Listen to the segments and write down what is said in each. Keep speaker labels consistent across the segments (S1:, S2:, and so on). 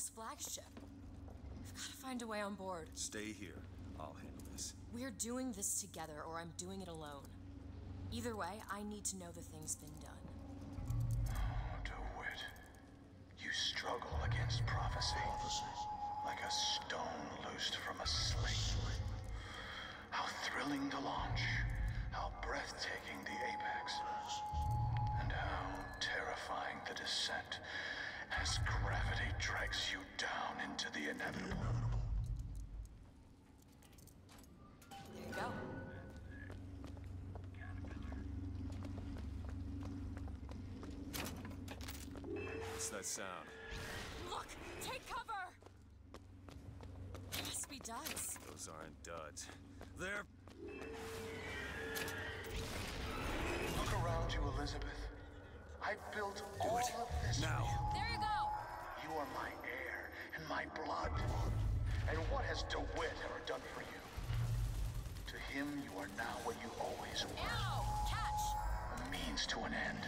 S1: Comstock's flagship. We've got to find a way on board.
S2: Stay here. I'll handle this.
S1: We're doing this together, or I'm doing it alone. Either way, I need to know the thing's been done.
S3: DeWitt. You struggle against prophecy. Like a stone loosed from a sling. How thrilling to launch. How breathtaking the apex. And how terrifying the descent as gravity drags you down into the inevitable.
S1: There you go.
S2: What's that sound?
S1: Look! Take cover! They must be duds.
S2: Those aren't duds. They're...
S3: Look around you, Elizabeth. I built all of this
S2: Now.
S3: for
S1: There you go!
S3: you. You are my heir and my blood. And what has DeWitt ever done for you? To him, you are now what you always were.
S1: Ow! Catch!
S3: A means to an end.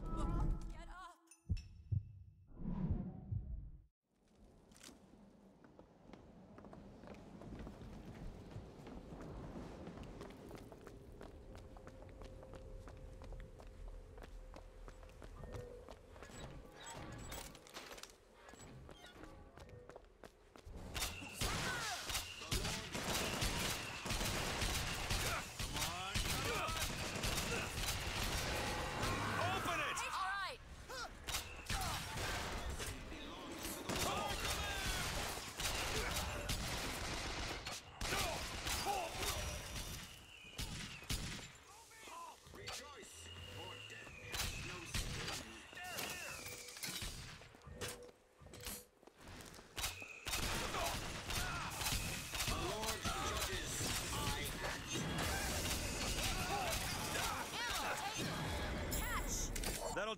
S1: Get up,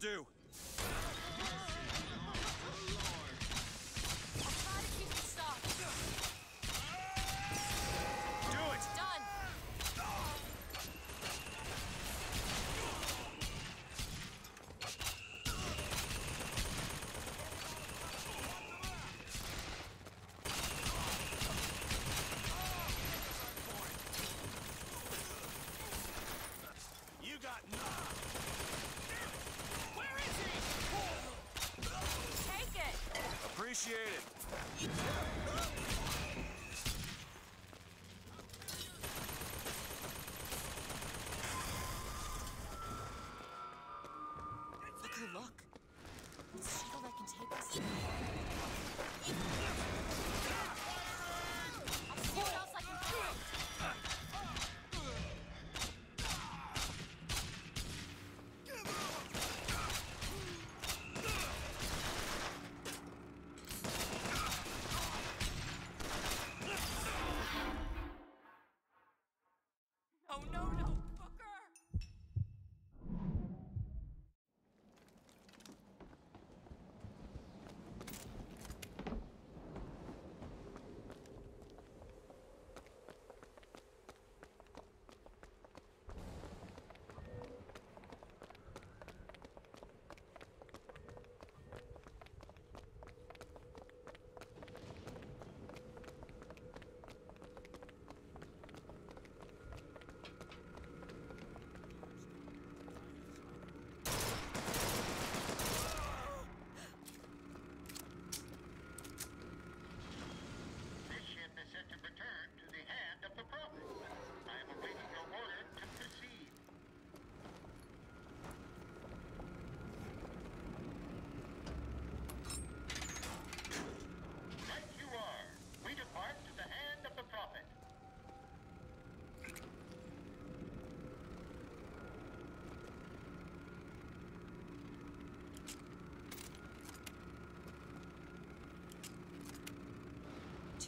S2: do.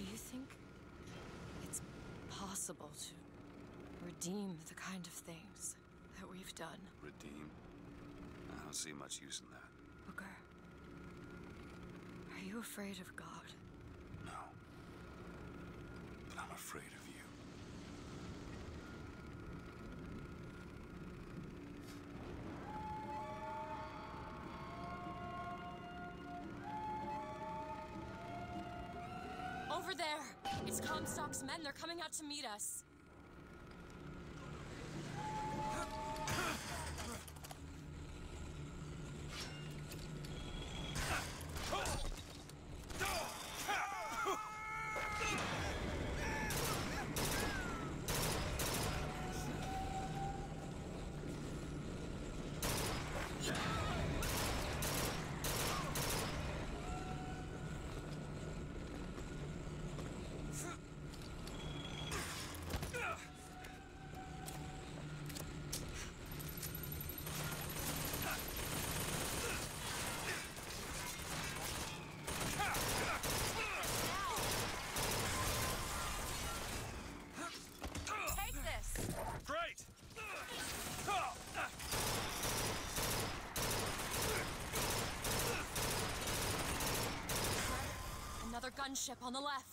S2: Do you
S1: think it's possible to redeem the kind of things that we've done?
S4: Redeem? I don't see much use in that.
S1: Booker, are you afraid of God? Over there! It's Comstock's men. They're coming out to meet us. Take this!
S2: Great!
S1: Another gunship on the left.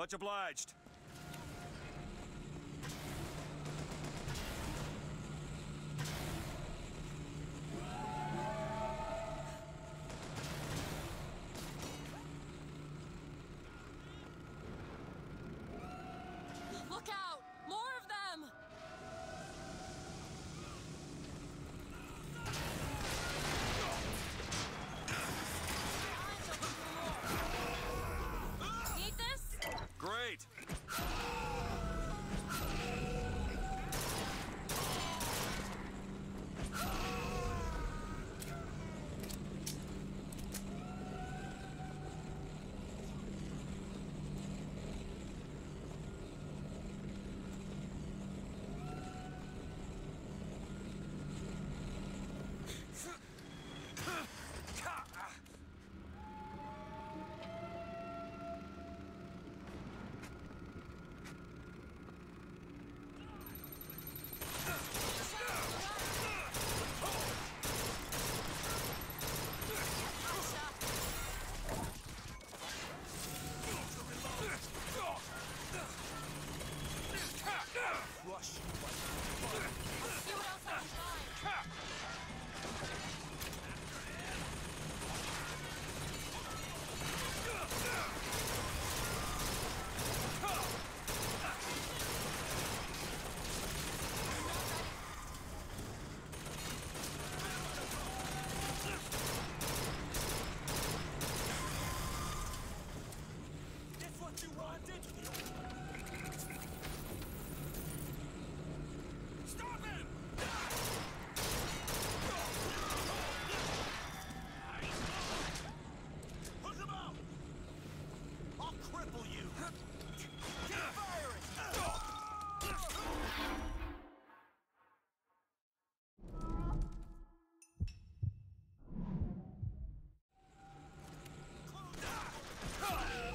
S2: Much obliged. You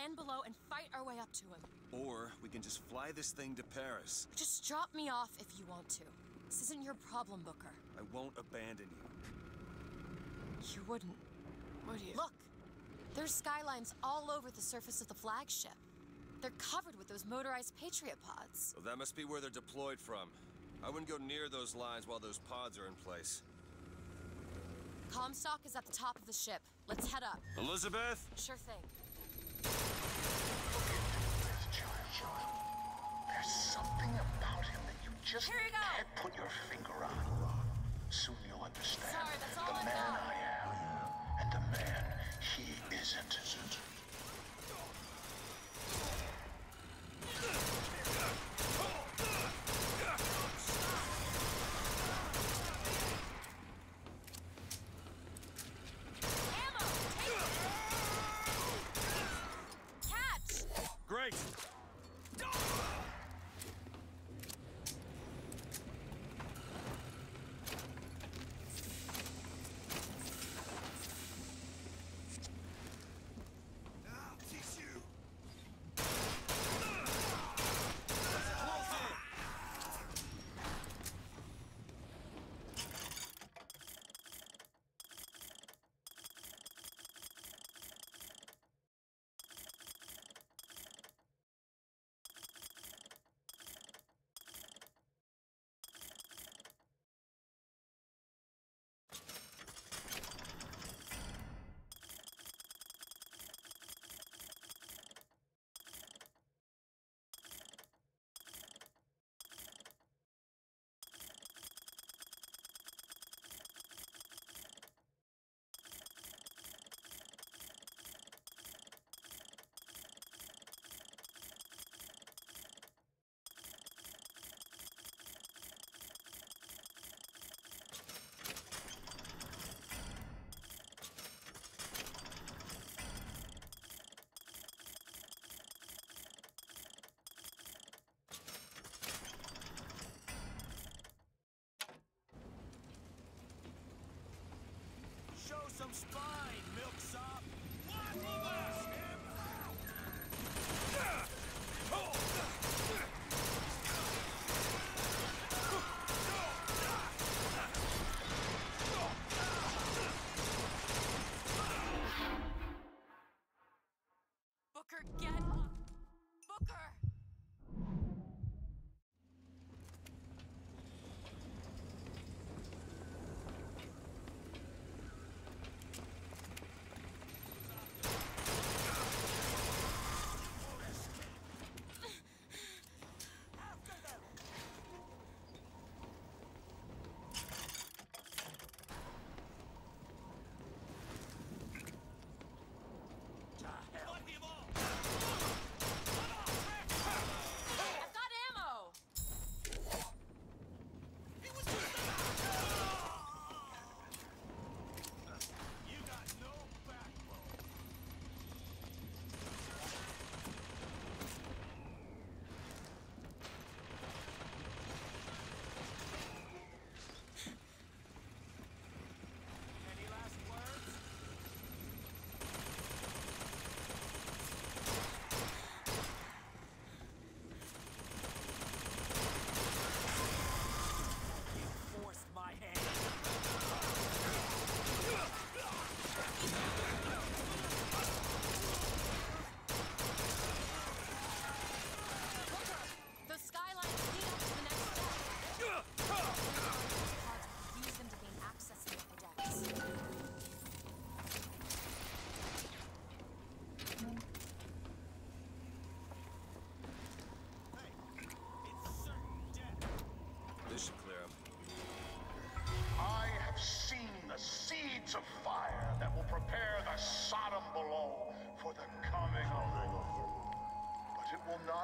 S1: land below and fight our way up to him.
S5: Or we can just fly this thing to Paris.
S1: Just drop me off if you want to. This isn't your problem, Booker.
S5: I won't abandon you.
S1: You wouldn't, would you? Look! There's skylines all over the surface of the flagship. They're covered with those motorized Patriot pods.
S5: Well, that must be where they're deployed from. I wouldn't go near those lines while those pods are in place.
S1: Comstock is at the top of the ship. Let's head up.
S5: Elizabeth?
S1: Sure thing.
S3: Just
S1: Here you go.
S3: can't put your finger on. Soon you'll understand
S1: Sorry, that's all
S3: the
S1: I've
S3: man
S1: got.
S3: I am and the man he isn't.
S1: Ammo! Take it! Catch!
S5: Great!
S2: I'll teach you. Show some spine, milksop.
S1: Booker,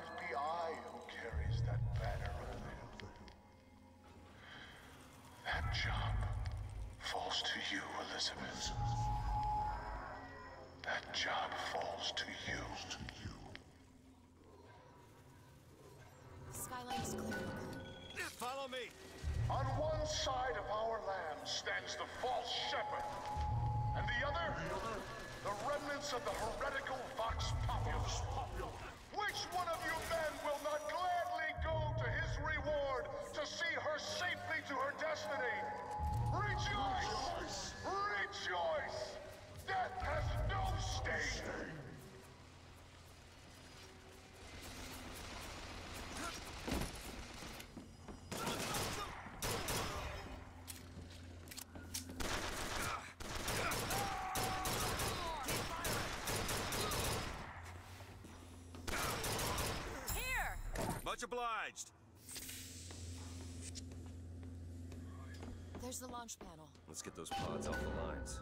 S3: not be I who carries that banner of them. That job falls to you, Elizabeth. That job falls to you.
S1: Skyline is clear, Booker.
S5: Follow me!
S3: On one side of our land stands the false shepherd, and the other, the remnants of the heretical Vox Populi. Which one of you men will not gladly go to his reward to see her safely to her destiny? Rejoice! Rejoice! Death has no sting!
S1: Here!
S4: Much obliged.
S1: There's the launch panel.
S4: Let's get those pods off the lines.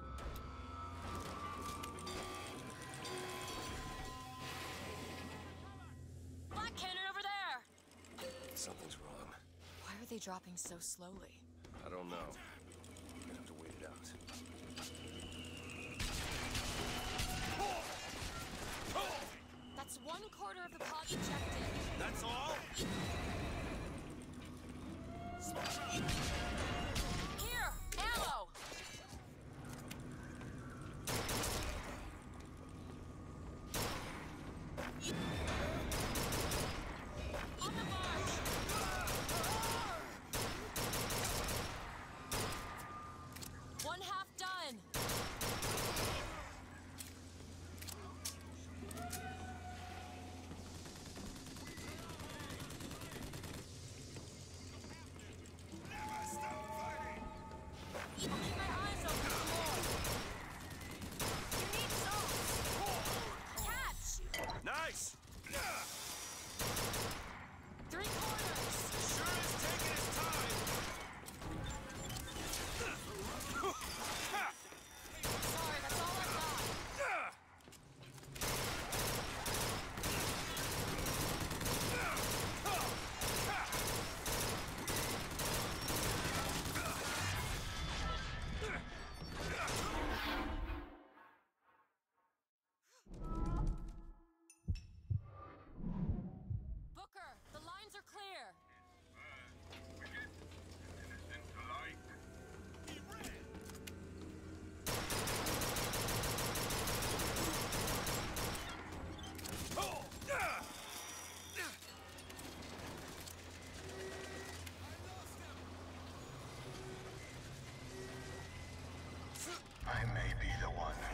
S1: Black cannon over there!
S4: Something's wrong.
S1: Why are they dropping so slowly?
S4: I don't know. We're gonna have to wait
S1: That's one quarter of the pods ejected.
S4: That's all?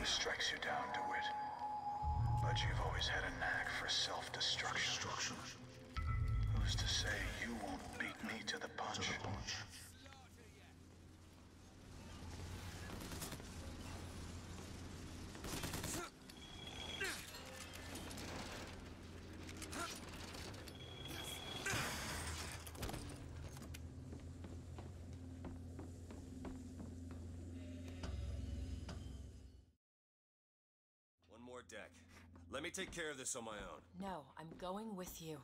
S6: Strikes you down, DeWitt. But you've always had a knack for self-destruction. Who's to say you won't beat me to the punch?
S4: One more deck. Let me take care of this on my own.
S1: No, I'm going with you.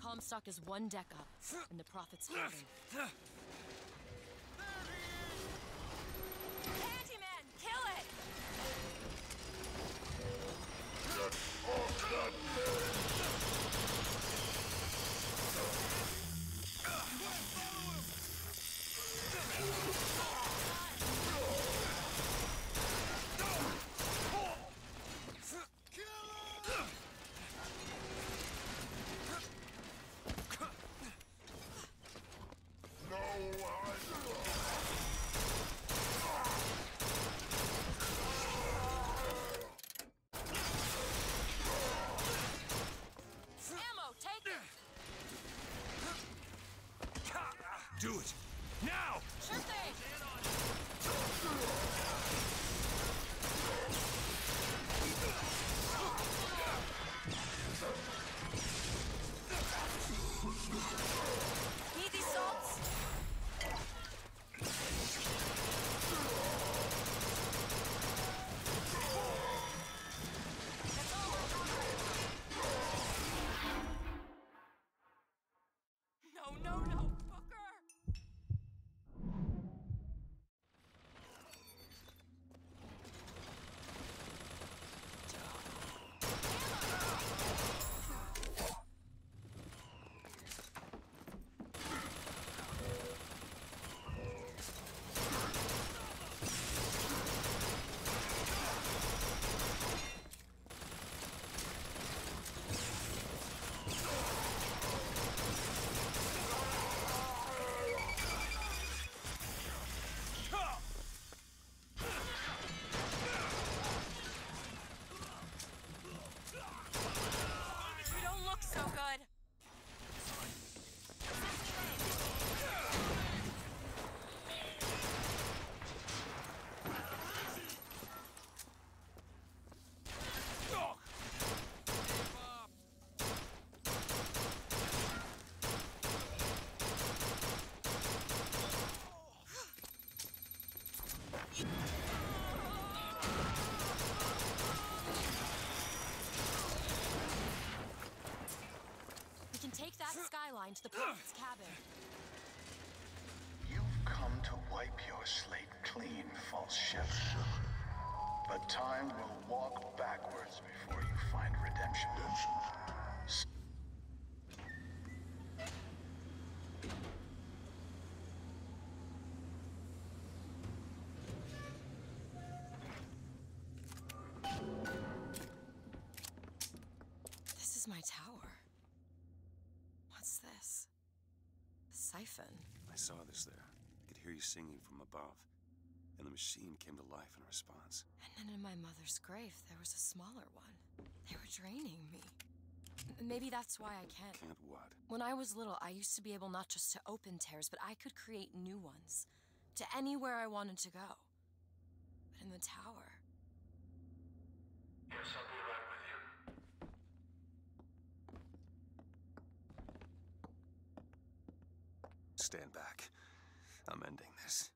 S1: Comstock is one deck up, and the Prophet's hiding. That skyline to the Prophet's cabin.
S7: You've come to wipe your slate clean, false shepherd. But time will walk backwards before you find redemption. S-
S1: siphon.
S4: I saw this there. I could hear you singing from above. And the machine came to life in response.
S1: And then in my mother's grave, there was a smaller one. They were draining me. Maybe that's why I can't.
S4: Can't what?
S1: When I was little, I used to be able not just to open tears, but I could create new ones to anywhere I wanted to go. But in the tower,
S8: Yes, I'll be right with you.
S4: Stand back. I'm ending this.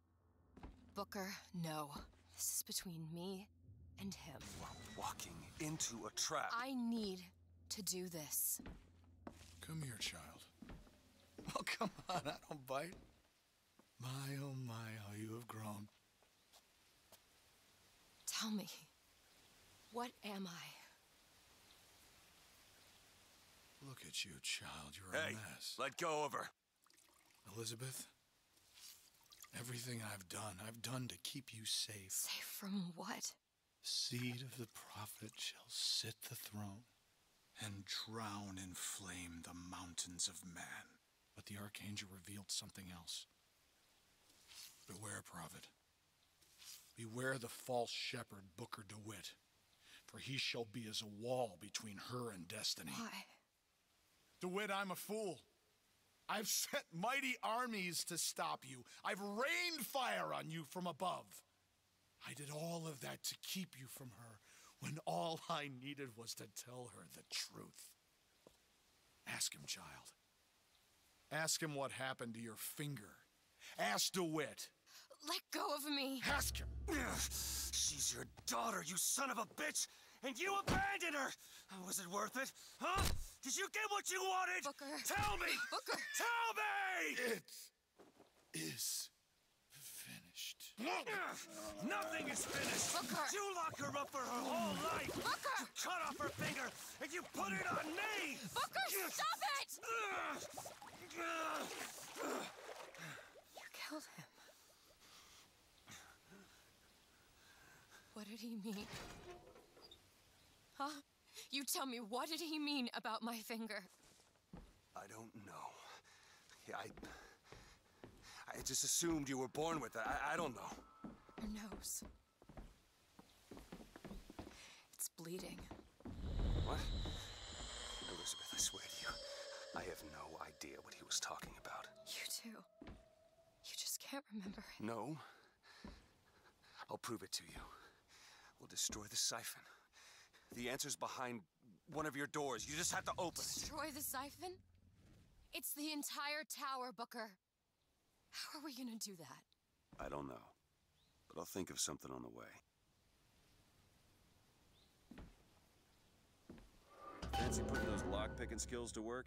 S1: Booker, no. This is between me and him.
S4: We're walking into a trap.
S1: I need to do this.
S3: Come here, child. Oh, come on, I don't bite. My, oh my, how you have grown.
S1: Tell me, what am I?
S3: Look at you, child. You're
S4: hey,
S3: a mess.
S4: let go of her.
S3: Elizabeth, everything I've done, I've done to keep you safe.
S1: Safe from what?
S3: Seed of the prophet shall sit the throne and drown in flame the mountains of man. But the archangel revealed something else. Beware, prophet. Beware the false shepherd, Booker DeWitt, for he shall be as a wall between her and destiny.
S1: Why?
S3: DeWitt, I'm a fool. I've sent mighty armies to stop you. I've rained fire on you from above. I did all of that to keep you from her when all I needed was to tell her the truth. Ask him, child. Ask him what happened to your finger. Ask DeWitt.
S1: Let go of me.
S3: Ask him.
S4: She's your daughter, you son of a bitch! And you abandoned her! Was it worth it? Huh? Did you get what you wanted?
S1: Booker.
S4: Tell me!
S1: Booker.
S4: Tell me!
S3: It is finished.
S4: Nothing is finished!
S1: Booker.
S4: You lock her up for her whole life!
S1: Booker.
S4: You cut off her finger and you put it on me!
S1: Booker, stop it! You killed him. What did he mean? Huh? You tell me, what did he mean about my finger?
S4: I don't know. Yeah, I. I just assumed you were born with it. I, I don't know.
S1: Your nose. It's bleeding.
S4: What? Elizabeth, I swear to you, I have no idea what he was talking about.
S1: You too. You just can't remember it.
S4: No. I'll prove it to you. We'll destroy the siphon. The answer's behind one of your doors. You just have to open it.
S1: Destroy the siphon? It's the entire tower, Booker. How are we gonna do that?
S4: I don't know. But I'll think of something on the way.
S5: Fancy putting those lock-picking skills to work?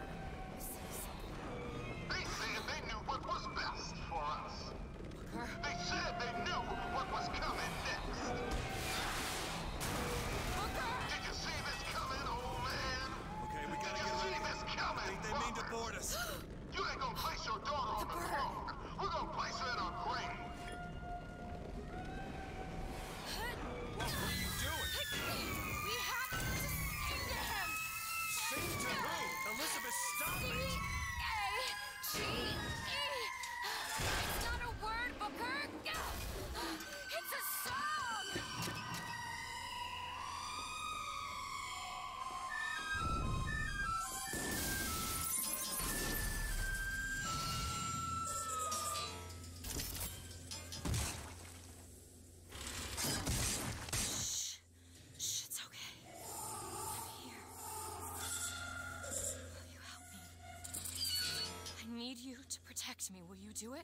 S1: to protect me. Will you do it?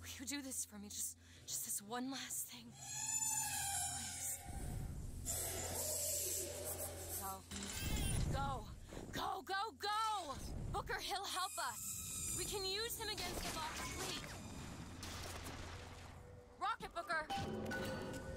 S1: Will you do this for me? Just, just this one last thing. Please. Go. Go. Go, go, go! Booker, he'll help us. We can use him against the Lost Fleet. Rocket Booker!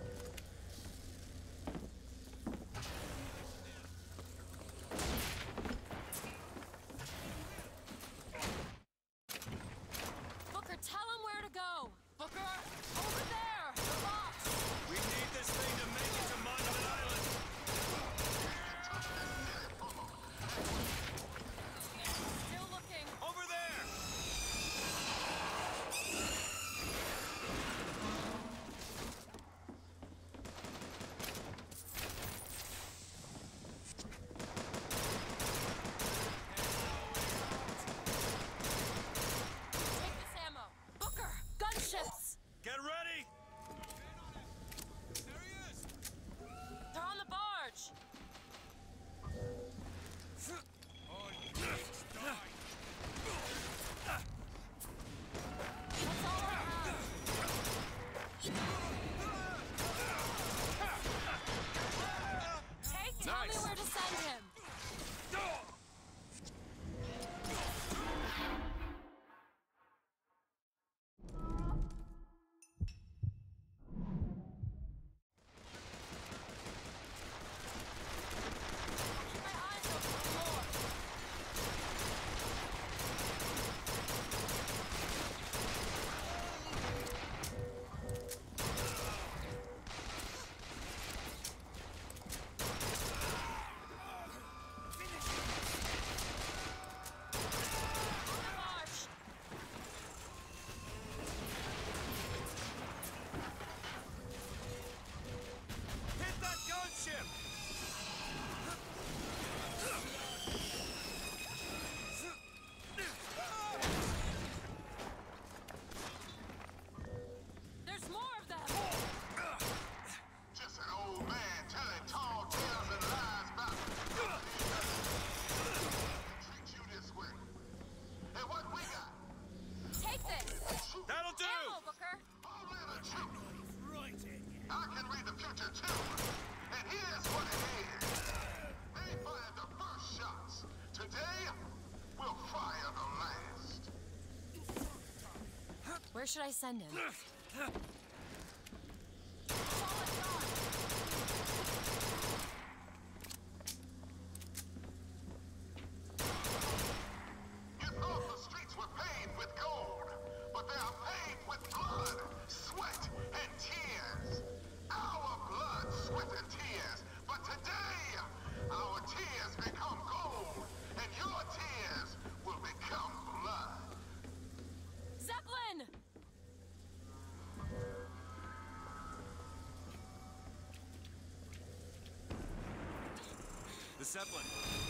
S1: Where should I send him? Zeppelin.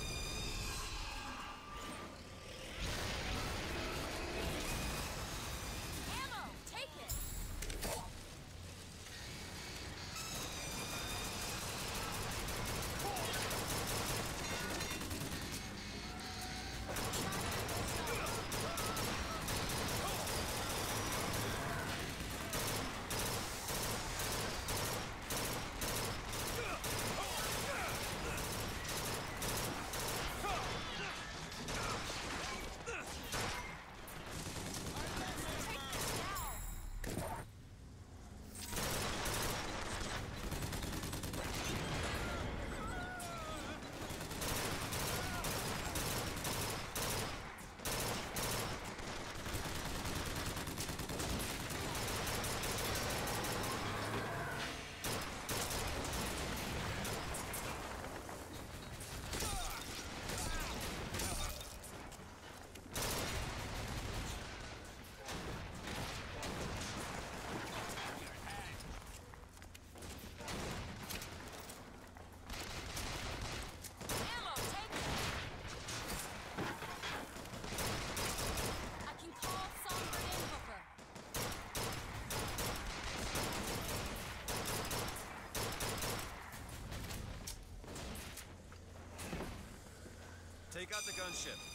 S5: Take out the gunship.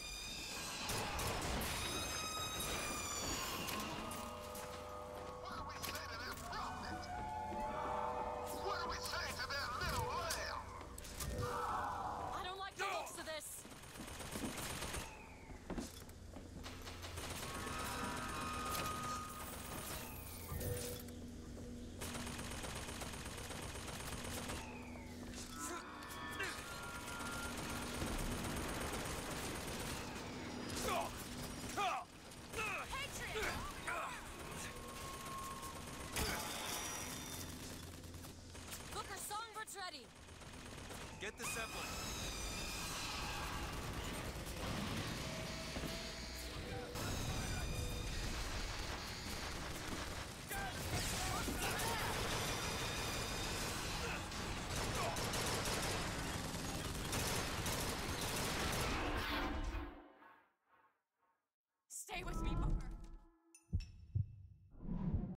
S4: Get the Zeppelin.